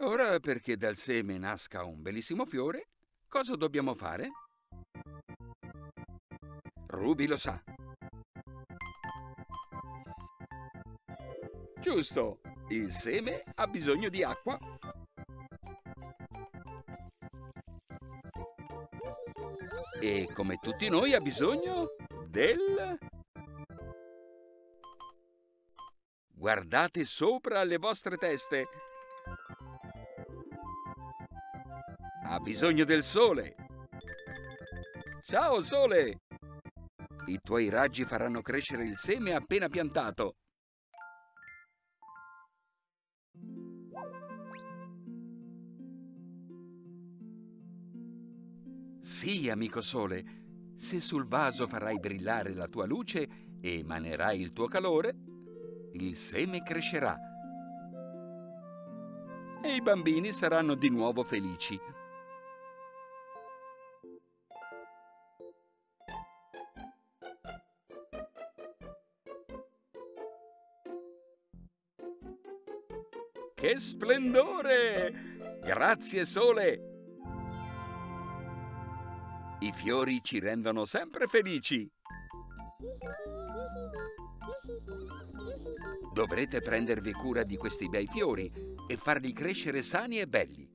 Ora, perché dal seme nasca un bellissimo fiore, cosa dobbiamo fare? Ruby lo sa. Giusto, il seme ha bisogno di acqua. E come tutti noi ha bisogno del... Guardate sopra le vostre teste. Ha bisogno del sole. Ciao sole! I tuoi raggi faranno crescere il seme appena piantato. Sì, amico sole, se sul vaso farai brillare la tua luce e emanerai il tuo calore, il seme crescerà e i bambini saranno di nuovo felici. Che splendore! Grazie sole! I fiori ci rendono sempre felici. Dovrete prendervi cura di questi bei fiori e farli crescere sani e belli.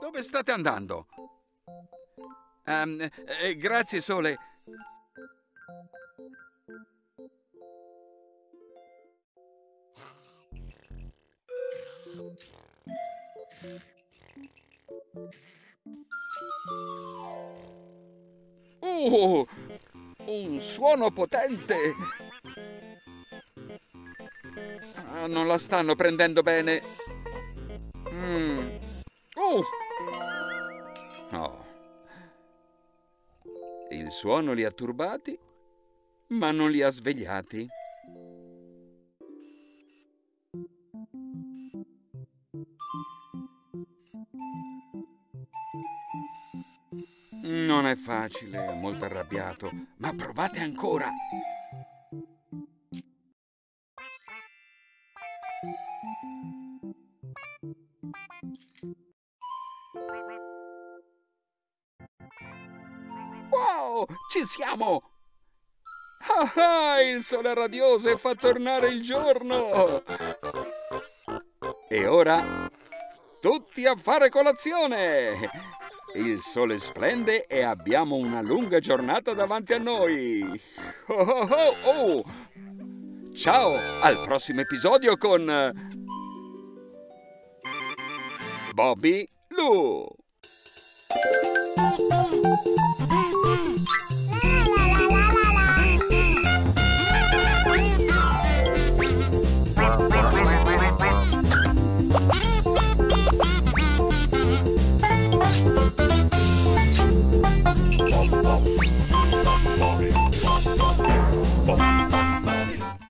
Dove state andando? Um, eh, grazie, Sole. Oh, un suono potente! Ah, non la stanno prendendo bene. Mm. Oh. oh! Il suono li ha turbati, ma non li ha svegliati. Non è facile, molto arrabbiato, ma provate ancora. Ci siamo! Ah, ah, il sole radioso fa tornare il giorno! E ora tutti a fare colazione! Il sole splende e abbiamo una lunga giornata davanti a noi! Oh, oh, oh, oh. Ciao, al prossimo episodio con Bobby Lou!